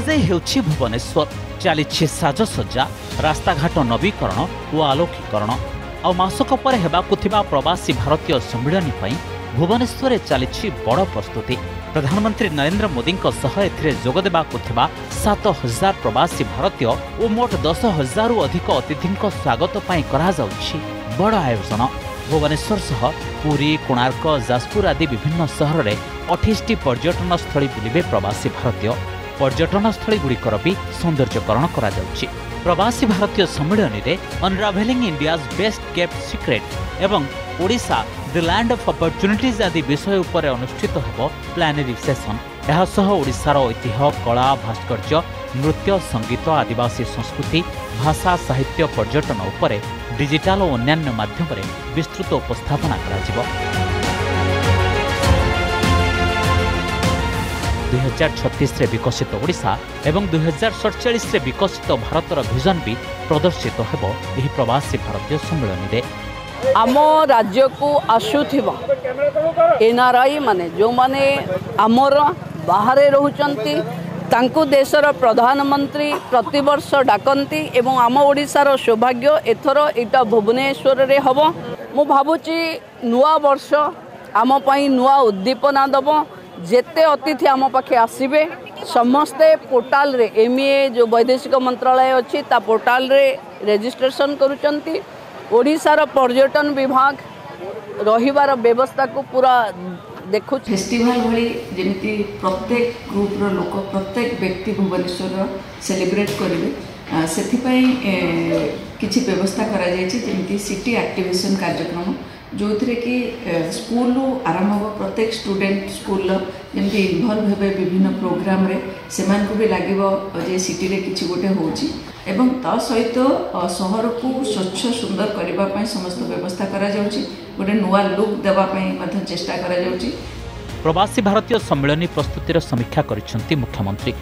ସଜେଇ ହେଉଛି ଭୁବନେଶ୍ୱର। ଚାଲିଛି ସାଜସଜ୍ଜା ରାସ୍ତାଘାଟ ନବୀକରଣ ଓ ଆଲୋକୀକରଣ। ଆଉ ମାସକ ପରେ ହେବାକୁ ଥିବା ପ୍ରବାସୀ ଭାରତୀୟ ସମ୍ମିଳନୀ ପାଇଁ ଭୁବନେଶ୍ୱରରେ ଚାଲିଛି ବଡ଼ ପ୍ରସ୍ତୁତି। ପ୍ରଧାନମନ୍ତ୍ରୀ ନରେନ୍ଦ୍ର ମୋଦିଙ୍କ ସହ ଏଥିରେ ଯୋଗ ଦେବାକୁ ଥିବା ସାତ ହଜାର ପ୍ରବାସୀ ଭାରତୀୟ ଓ ମୋଟ ଦଶ ହଜାରରୁ ଅଧିକ ଅତିଥିଙ୍କ ସ୍ୱାଗତ ପାଇଁ କରାଯାଉଛି ବଡ଼ ଆୟୋଜନ। ଭୁବନେଶ୍ୱର ସହ ପୁରୀ କୋଣାର୍କ ଯାଜପୁର ଆଦି ବିଭିନ୍ନ ସହରରେ ଅଠେଇଶଟି ପର୍ଯ୍ୟଟନ ସ୍ଥଳୀ ବୁଲିବେ ପ୍ରବାସୀ ଭାରତୀୟ। ପର୍ଯ୍ୟଟନସ୍ଥଳୀଗୁଡ଼ିକର ବି ସୌନ୍ଦର୍ଯ୍ୟକରଣ କରାଯାଉଛି। ପ୍ରବାସୀ ଭାରତୀୟ ସମ୍ମିଳନୀରେ unravelling India's best kept secret ଏବଂ Odisha the land of opportunities ଆଦି ବିଷୟ ଉପରେ ଅନୁଷ୍ଠିତ ହେବ ପ୍ଲାନେରୀ ସେସନ୍ ଏହାସହ ଓଡ଼ିଶାର ଐତିହ୍ୟ କଳା ଭାସ୍କର୍ଯ୍ୟ ନୃତ୍ୟ ସଙ୍ଗୀତ ଆଦିବାସୀ ସଂସ୍କୃତି ଭାଷା ସାହିତ୍ୟ ପର୍ଯ୍ୟଟନ ଉପରେ ଡିଜିଟାଲ ଓ ଅନ୍ୟାନ୍ୟ ମାଧ୍ୟମରେ ବିସ୍ତୃତ ଉପସ୍ଥାପନା କରାଯିବ। ଦୁଇହଜାର ଛତିଶରେ ବିକଶିତ ଓଡ଼ିଶା ଏବଂ ଦୁଇହଜାର ସଡ଼ଚାଳିଶରେ ବିକଶିତ ଭାରତର ଭିଜନ୍ ବି ପ୍ରଦର୍ଶିତ ହେବ ଏହି ପ୍ରବାସୀ ଭାରତୀୟ ସମ୍ମିଳନୀରେ। ଆମ ରାଜ୍ୟକୁ ଆସୁଥିବା ଏନ୍ଆର୍ଆଇ ମାନେ ଯେଉଁମାନେ ଆମର ବାହାରେ ରହୁଛନ୍ତି ତାଙ୍କୁ ଦେଶର ପ୍ରଧାନମନ୍ତ୍ରୀ ପ୍ରତିବର୍ଷ ଡାକନ୍ତି ଏବଂ ଆମ ଓଡ଼ିଶାର ସୌଭାଗ୍ୟ ଏଥର ଏଇଟା ଭୁବନେଶ୍ୱରରେ ହେବ। ମୁଁ ଭାବୁଛି ନୂଆ ବର୍ଷ ଆମ ପାଇଁ ନୂଆ ଉଦ୍ଦୀପନା ଦେବ। ଯେତେ ଅତିଥି ଆମ ପାଖେ ଆସିବେ ସମସ୍ତେ ପୋର୍ଟାଲରେ ଏମ୍ଇଏ ଯେଉଁ ବୈଦେଶିକ ମନ୍ତ୍ରାଳୟ ଅଛି ତା ପୋର୍ଟାଲରେ ରେଜିଷ୍ଟ୍ରେସନ୍ କରୁଛନ୍ତି ଓଡ଼ିଶାର ପର୍ଯ୍ୟଟନ ବିଭାଗ ରହିବାର ବ୍ୟବସ୍ଥାକୁ ପୁରା ଦେଖୁଛି। ଫେଷ୍ଟିଭାଲ ଭଳି ଯେମିତି ପ୍ରତ୍ୟେକ ଗ୍ରୁପର ଲୋକ ପ୍ରତ୍ୟେକ ବ୍ୟକ୍ତି ଭୁବନେଶ୍ୱରର ସେଲିବ୍ରେଟ୍ କରିବେ ସେଥିପାଇଁ କିଛି ବ୍ୟବସ୍ଥା କରାଯାଇଛି ଯେମିତି ସିଟି ଆକ୍ଟିଭେସନ୍ କାର୍ଯ୍ୟକ୍ରମ ଯେଉଁଥିରେ କି ସ୍କୁଲରୁ ଆରମ୍ଭ ହେବ ପ୍ରତ୍ୟେକ ଷ୍ଟୁଡେଣ୍ଟ ସ୍କୁଲର ଯେମିତି ଇନଭଲ୍ଭ ହେବେ ବିଭିନ୍ନ ପ୍ରୋଗ୍ରାମରେ ସେମାନଙ୍କୁ ବି ଲାଗିବ ଯେ ସିଟିରେ କିଛି ଗୋଟେ ହେଉଛି। ଏବଂ ତା ସହିତ ସହରକୁ ସ୍ୱଚ୍ଛ ସୁନ୍ଦର କରିବା ପାଇଁ ସମସ୍ତ ବ୍ୟବସ୍ଥା କରାଯାଉଛି। ଗୋଟେ ନୂଆ ଲୁକ୍ ଦେବା ପାଇଁ ମଧ୍ୟ ଚେଷ୍ଟା କରାଯାଉଛି। ପ୍ରବାସୀ ଭାରତୀୟ ସମ୍ମିଳନୀ ପ୍ରସ୍ତୁତିର ସମୀକ୍ଷା କରିଛନ୍ତି ମୁଖ୍ୟମନ୍ତ୍ରୀ।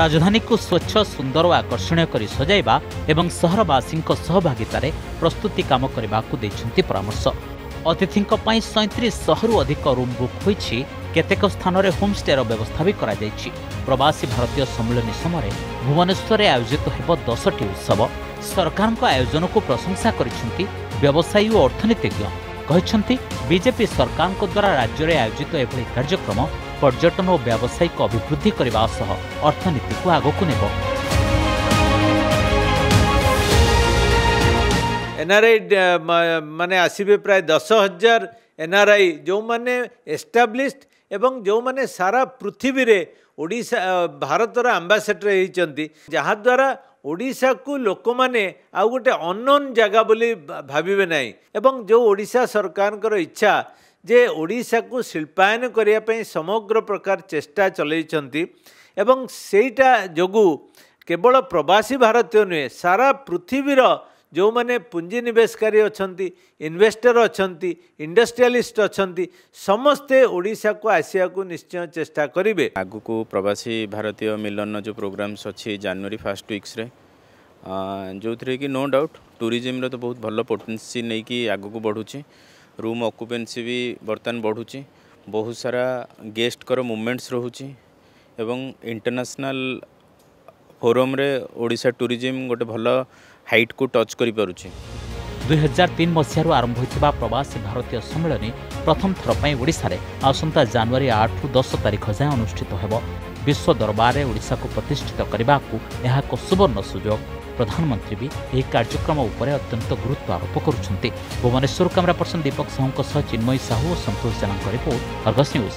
ରାଜଧାନୀକୁ ସ୍ୱଚ୍ଛ ସୁନ୍ଦର ଓ ଆକର୍ଷଣୀୟ କରି ସଜାଇବା ଏବଂ ସହରବାସୀଙ୍କ ସହଭାଗିତାରେ ପ୍ରସ୍ତୁତି କାମ କରିବାକୁ ଦେଇଛନ୍ତି ପରାମର୍ଶ। ଅତିଥିଙ୍କ ପାଇଁ ସଇଁତିରିଶ ଶହରୁ ଅଧିକ ରୁମ୍ ବୁକ୍ ହୋଇଛି। କେତେକ ସ୍ଥାନରେ ହୋମ୍ଷ୍ଟେର ବ୍ୟବସ୍ଥା ବି କରାଯାଇଛି। ପ୍ରବାସୀ ଭାରତୀୟ ସମ୍ମିଳନୀ ସମୟରେ ଭୁବନେଶ୍ୱରରେ ଆୟୋଜିତ ହେବ ଦଶଟି ଉତ୍ସବ। ସରକାରଙ୍କ ଆୟୋଜନକୁ ପ୍ରଶଂସା କରିଛନ୍ତି ବ୍ୟବସାୟୀ ଓ ଅର୍ଥନୀତିଜ୍ଞ। କହିଛନ୍ତି ବିଜେପି ସରକାରଙ୍କ ଦ୍ୱାରା ରାଜ୍ୟରେ ଆୟୋଜିତ ଏଭଳି କାର୍ଯ୍ୟକ୍ରମ ପର୍ଯ୍ୟଟନ ଓ ବ୍ୟାବସାୟିକ ଅଭିବୃଦ୍ଧି କରିବା ସହ ଅର୍ଥନୀତିକୁ ଆଗକୁ ନେବ। ଏନ୍ଆର୍ଆଇ ମାନେ ଆସିବେ ପ୍ରାୟ ଦଶ ହଜାର ଏନ୍ଆର୍ଆଇ ଯେଉଁମାନେ ଏଷ୍ଟାବ୍ଲିଶ୍ଡ ଏବଂ ଯେଉଁମାନେ ସାରା ପୃଥିବୀରେ ଓଡ଼ିଶା ଭାରତର ଆମ୍ବାସେଡ଼ର ହେଇଛନ୍ତି। ଯାହାଦ୍ୱାରା ଓଡ଼ିଶାକୁ ଲୋକମାନେ ଆଉ ଗୋଟେ ଅନୋନ୍ ଜାଗା ବୋଲି ଭାବିବେ ନାହିଁ। ଏବଂ ଯେଉଁ ଓଡ଼ିଶା ସରକାରଙ୍କର ଇଚ୍ଛା ଯେ ଓଡ଼ିଶାକୁ ଶିଳ୍ପାୟନ କରିବା ପାଇଁ ସମଗ୍ର ପ୍ରକାର ଚେଷ୍ଟା ଚଲେଇଛନ୍ତି ଏବଂ ସେଇଟା ଯୋଗୁଁ କେବଳ ପ୍ରବାସୀ ଭାରତୀୟ ନୁହେଁ ସାରା ପୃଥିବୀର ଯେଉଁମାନେ ପୁଞ୍ଜିନିବେଶକାରୀ ଅଛନ୍ତି ଇନଭେଷ୍ଟର ଅଛନ୍ତି ଇଣ୍ଡଷ୍ଟ୍ରିଆଲିଷ୍ଟ ଅଛନ୍ତି ସମସ୍ତେ ଓଡ଼ିଶାକୁ ଆସିବାକୁ ନିଶ୍ଚୟ ଚେଷ୍ଟା କରିବେ। ଆଗକୁ ପ୍ରବାସୀ ଭାରତୀୟ ମିଲନର ଯେଉଁ ପ୍ରୋଗ୍ରାମ୍ସ ଅଛି ଜାନୁଆରୀ ଫାର୍ଷ୍ଟ ୱିକ୍ସରେ ଯେଉଁଥିରେ କି ନୋ ଡାଉଟ୍ ଟୁରିଜିମ୍ର ତ ବହୁତ ଭଲ ପୋଟେନ୍ସି ନେଇକି ଆଗକୁ ବଢ଼ୁଛି। ରୁମ୍ ଅକୁପେନ୍ସି ବି ବର୍ତ୍ତମାନ ବଢ଼ୁଛି। ବହୁତ ସାରା ଗେଷ୍ଟଙ୍କର ମୁଭମେଣ୍ଟସ୍ ରହୁଛି ଏବଂ ଇଣ୍ଟରନ୍ୟାସନାଲ୍ ଫୋରମ୍ରେ ଓଡ଼ିଶା ଟୁରିଜିମ୍ ଗୋଟେ ଭଲ ହାଇଟ୍କୁ ଟଚ୍ କରିପାରୁଛି। ଦୁଇହଜାର ତିନି ମସିହାରୁ ଆରମ୍ଭ ହୋଇଥିବା ପ୍ରବାସୀ ଭାରତୀୟ ସମ୍ମିଳନୀ ପ୍ରଥମ ଥର ପାଇଁ ଓଡ଼ିଶାରେ ଆସନ୍ତା ଜାନୁଆରୀ ଆଠରୁ ଦଶ ତାରିଖ ଯାଏଁ ଅନୁଷ୍ଠିତ ହେବ। ବିଶ୍ୱ ଦରବାରରେ ଓଡ଼ିଶାକୁ ପ୍ରତିଷ୍ଠିତ କରିବାକୁ ଏହା ଏକ ସୁବର୍ଣ୍ଣ ସୁଯୋଗ। ପ୍ରଧାନମନ୍ତ୍ରୀ ବି ଏହି କାର୍ଯ୍ୟକ୍ରମ ଉପରେ ଅତ୍ୟନ୍ତ ଗୁରୁତ୍ୱ ଆରୋପ କରୁଛନ୍ତି। ଭୁବନେଶ୍ୱର କ୍ୟାମେରା ପର୍ସନ ଦୀପକ ସାହୁଙ୍କ ସହ ଚିନ୍ମୟୀ ସାହୁ ଓ ସନ୍ତୋଷ ଜେନାଙ୍କ ରିପୋର୍ଟ ଅର୍ଗସ୍ ନ୍ୟୁଜ୍